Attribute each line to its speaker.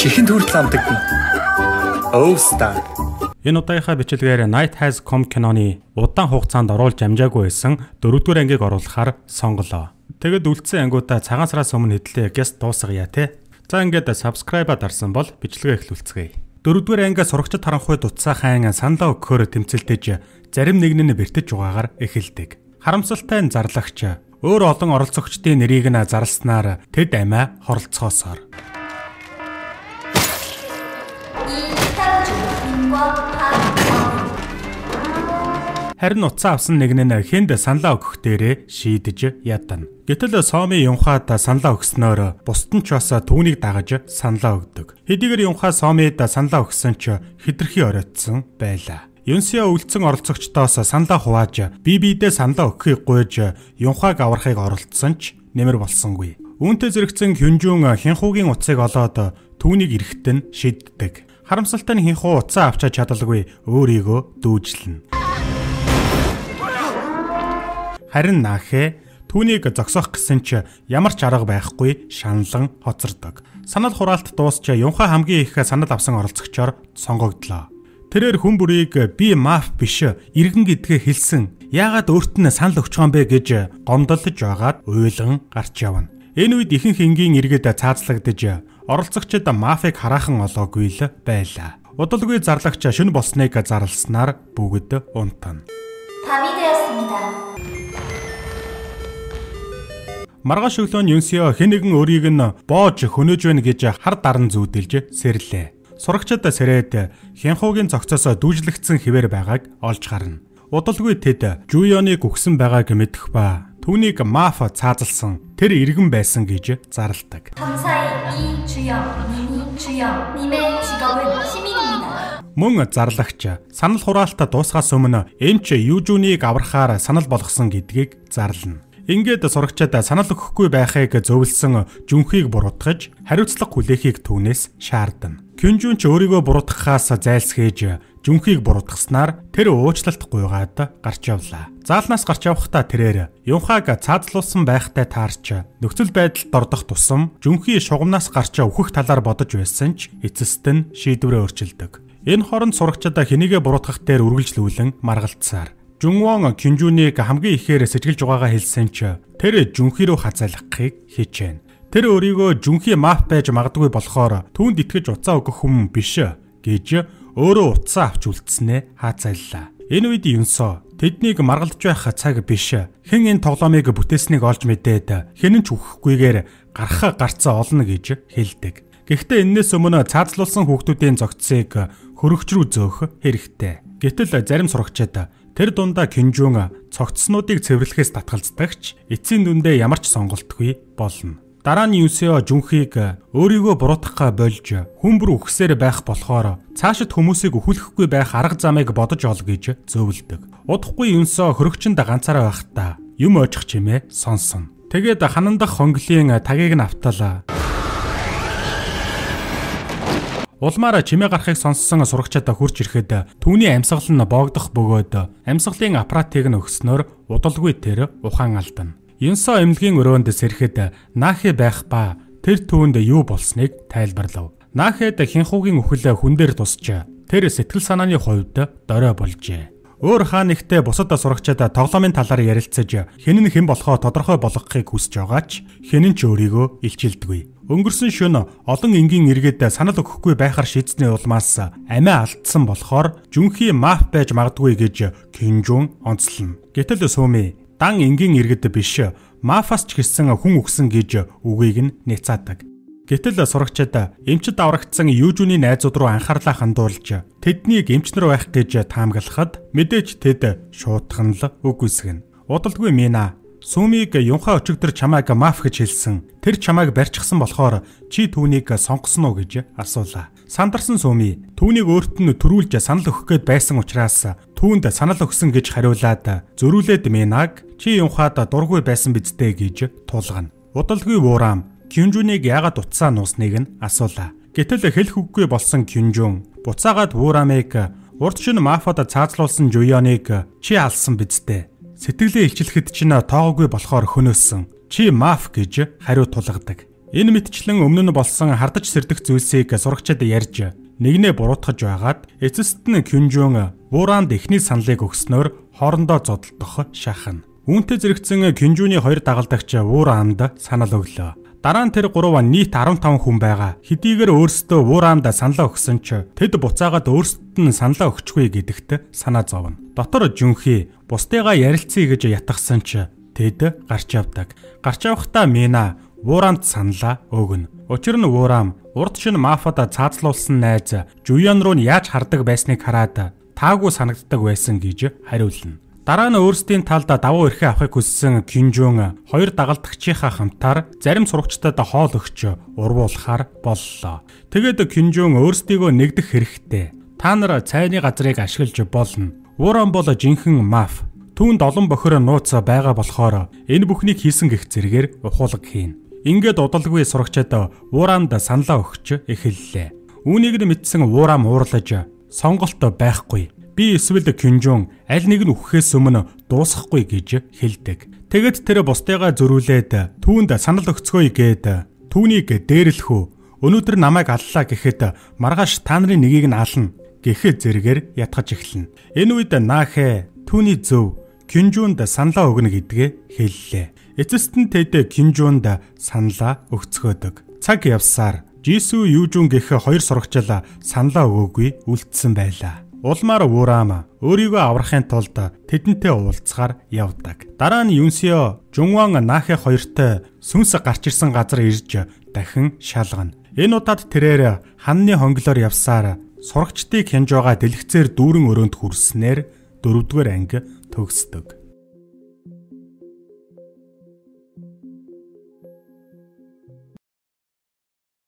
Speaker 1: Чихэнд хүртэл амдаггүй. Star.
Speaker 2: Энэ удаагийнхаа бичлэгээр Night Has Come киноны удаан хугацаанд оруулж амжаагүй байсан дөрөвдүгээр ангийг оруулахаар сонголоо. Тэгэд үлдсэн ангуудаа цагаан сараас өмнө хэдлээ гяст дуусгая те. За ингээд subscribe дарсан бол бичлэгээ эхлүүлцгээе. Дөрөвдүгээр ангиа сурагчид харанхуй дутсаа хаан саналаа өгөхөөр тэмцэлтэж зарим нэг нь бэртэж угаагаар эхэлдэг. Харамсалтай нь зарлагч өөр олон оролцогчдын нэрийг нь зарлснаар тэд амиа хоролцоосоор Харин утсаа авсан нэг нь хэнд саналаа өгөх дээрээ шийдэж ядна. Гэтэл Сооми Юнхад саналаа өгснөөр бусд нь ч бас түүнийг дагаж саналаа өгдөг. Хэдийгээр Юнхаа Соомид саналаа өгсөн ч хитрхи оройтсон байлаа. Юнсиа үлдсэн оролцогчдоос саналаа хувааж бие биедээ саналаа өгөхийг гуйж Юнхаг аврахыг оролцсон ч нэмэр болсонгүй. Үүнтэй зэрэгцэн Хюнжүүн хинхуугийн утсыг олоод түүнийг эрэхтэн шиддэг. Харамсалтай нь хинхуу утсаа авчиж чадалгүй өөрийгөө дүүжлэнэ. Харин Нахэ түүнийг зогсоох гэсэн ч ямар ч арга байхгүй шаналан хоцордог. Санал хураалт дуусч Юнха хамгийн их санал авсан оролцогчоор сонгогдлоо. Тэрээр хүн бүрийг би маф биш иргэн гэдгээ хэлсэн. Яагаад өөрт нь санал өгч байгаа юм бэ гэж гомдолж байгаад уйлан гарч явна. Энэ үед ихэнх энгийн иргэд цаазлагдж оролцогчид мафыг хараахан олоогүй л байлаа. Удалгүй зарлагч шүн болсныг зарлснаар бүгд унтана. Тамидэ ясмида. Маргааш өглөө нь Юнсио хэн нэгэн өөрийг нь боож хөнөөж байна гэж хар даран зүүдэлж сэрлээ. Сурагчид сэрэд Хянхуугийн цогцоосоо дүүжлэгдсэн хിവэр байгааг олж гарна. Удалгүй тэд Жуйоныг үхсэн байгааг мэдэх ба түүнийг мафа цаазалсан тэр иргэн байсан гэж зарладаг. Мөн зарлагч санал хураалтаа дуусгаас өмнө эмч Южүнийг аврахаар санал болгосон гэдгийг зарлана. Ингээд сурагчид санал өгөхгүй байхыг зөвлөсөн жүнхийг буруутгаж хариуцлага хүлээхийг түүнээс шаардна. Кюнжүн ч өөрийгөө буруутгахаас зайлсхийж жүнхийг буруутгаснаар тэр уучлалт гуйгаад гарч явлаа. Заалнаас гарч явахдаа тэрээр Юнхаг цаазлуулсан байхтай таарч нөхцөл байдалд ордох тусам жүнхий шугамнаас гарч өөхөх талаар бодож байсан ч эцэст нь шийдвэрээ өөрчилдөг. Энэ хооронд сурагчид хэнийгээ буруутгах дээр үргэлжлүүлэн маргалцсаар Жүнвон Кинжүнийг хамгийн ихээр сэжиглж байгаагаа хэлсэн ч тэр Жүнхи рүү хазайлахыг хичээнэ. Тэр өөрийгөө Жүнхи маф байж магадгүй болохоор түүнд итгэж уцаа өгөх хүн биш гэж өөрөө утсаа авч үлдснээ хаацайллаа. Энэ үед Юнсо тэднийг маргалдж байх цаг биш. Хэн энэ тоглоомыг бүтээснийг олж мэдээд хэн ч үхэхгүйгээр гарах гарцаа олно гэж хэлдэг. Гэхдээ энэс өмнө цаазлуулсан хүүхдүүдийн зогцсыг хөрөгч рүү зөөх хэрэгтэй. Гэтэл зарим сурагчид Тэр дундаа Кинжүүн цогцснуудыг цэвэрлэхээс татгалздагч эцсийн дүндээ ямар ч сонголтгүй болно. Дараа нь Юсео Жүнхийг өөрийгөө буруутгахаа болж хүн бүр үхсээр байх болохоор цаашид хүмүүсийг өхүүлэхгүй байх арга замыг бодож ол гэж зөвлөдөг. Удахгүй Юнсо хөрөгчөнд ганцаараа байхдаа юм очих чимээ сонсон. Тэгээд ханандах хонглын тагийг нь автал Улмаар чимээ гарахыг сонссон сурагчдаа хурж ирэхэд түүний амьсгал нь боогдох бөгөөд амьсгалын аппаратыг нь өгснөөр удалгүй тэр ухаан алдана. Юнсо эмнэлгийн өрөөнд сэрэхэд Нахи байх ба тэр түүнд юу болсныг тайлбарлав. Нахед хинхуугийн үхэл хүн дээр тусч тэр сэтгэл санааны хувьд дорой болжээ. Өөр хаа нэгтээ бусад сурагчид тоглоомын талаар ярилцаж хэн нь хэн болохоо тодорхой болгохыг хүсэж байгаа ч хэн нь ч өөрийгөө илчилдэггүй. Өнгөрсөн шөнө олон энгийн иргэд санал өгөхгүй байхаар шийдсэний улмаас амиа алдсан болохоор жүнхий маф байж магадгүй гэж Кинжун онцлно. Гэтэл Сүми дан энгийн иргэд биш мафас ч гэсэн хүн өгсөн гэж үгийг нь няцаадаг. Гэтэл сурагчид эмчд аврагдсан Южүний найзууд руу анхаарлаа хандуулж тэднийг эмчнэр байх гэж таамаглахад мэдээж тэд шуудхан л үг үсгэнэ. Удалгүй Мина Сүмийг юнхаа өчигдөр чамайг маф гэж хэлсэн. Тэр чамайг барьчихсан болохоор чи түүнийг сонгосон уу гэж асуулаа. Сандарсан Сүми түүнийг өөрт нь төрүүлж санал өгөх гээд байсан учраас түүнд санал өгсөн гэж хариулаад зөрүүлээд Минаг чи юнхаад дургүй байсан биздэ гэж тулгана. Удалгүй Вуурам Кюнжүнийг яагаад утсаа нуусныг нь асуулаа. Гэтэл хэлэх үггүй болсон Кюнжүн буцаагаад Вуурамыг Урд шин мафода цаазлуулсан Жуяныг чи алсан биз дээ. Сэтгэлээ илчлэхэд чинь тоогоогүй болохоор хөнөөсөн. Чи маф гэж хариу тулгадаг. Энэ мэтчлэн өмнө нь болсон хардаж сэрдэх зүйлсийг сурагчид ярьж нэгнээ буруутгаж байгаад эцэст нь Кюнжун Вуранд эхний саналыг өгснөөр хоорондоо зодтолдох шахна. Үүнтэй зэрэгцэн Кюнжуны хоёр дагалдагч Вуранд санал өглөө. Дараа нь тэр 3 нийт 15 хүн байгаа. Хэдийгээр өөрсдөө Вуранд саналаа өгсөн ч тэд буцаагаад өөрсдөд нь саналаа өгчихгүй гэдэгт санаа зовно. Дотор Жүнхи бусдыгаа ярилцъя гэж ятгсан ч тэд гарч явдаг. Гарч явахдаа Мина Вурамд саналаа өгнө. Учир нь Вурам урд шин мафада цаазлуулсан найз Жуян руу нь яаж хардаг байсныг хараад таагүй санагддаг байсан гэж хариулна. Дараа нь өөрсдийн талд давуу эрхээ авахыг хүссэн Кинжун хоёр дагалдагчийнхаа хамтаар зарим сурагчдад хоол өгч урвуулахаар боллоо. Тэгээд Кинжун өөрсдийгөө нэгдэх хэрэгтэй. Та нар цайны газрыг ашиглаж болно. Вурам бол жинхэнэ маф. Түүнд олон бохор нууц байгаа болохоор энэ бүхнийг хийсэн гих зэрэгээр ухуулга хийн. Ингээд удалгүй сурагчид Ууранд саналаа өгч эхэллээ. Үүнийг нь мэдсэн Уурам уурлаж сонголт байхгүй. Би эсвэл Кинжун аль нэг нь үхэхээс өмнө дуусахгүй гэж хэлдэг. Тэгэд тэр бусдыгаа зөрүүлээд түүнд санал өгцгөөе гээд түүнийг дээрлэх үү. Өнөөдөр намайг аллаа гэхэд маргааш та нарын нэгийг нь ална гэхэд зэрэгээр ятгаж эхэлнэ. Энэ үед Наахэ түүний зөв Кинжунд саналаа өгнө гэдгээ хэллээ. Эцэст нь тэд Кинжуунд саналаа өгцгөөдөг. Цаг явсаар Жисү Южун гэх хоёр сурагчил саналаа өгөөгүй үлдсэн байлаа. Улмаар Вурама өөрийгөө аврахын тулд тэдэнтэй уулзахаар явдаг. Дараа нь Юнсио Жунван Нахэ хоёртой сүнс гарч ирсэн газар ирж дахин шалгана. Энэ удаад тэрээр ханны хонглоор явсаар сурагчдыг хянж байгаа дэлгэцээр дүүрэн өрөөнд хүрснээр дөрөвдүгээр анги төгсдөг.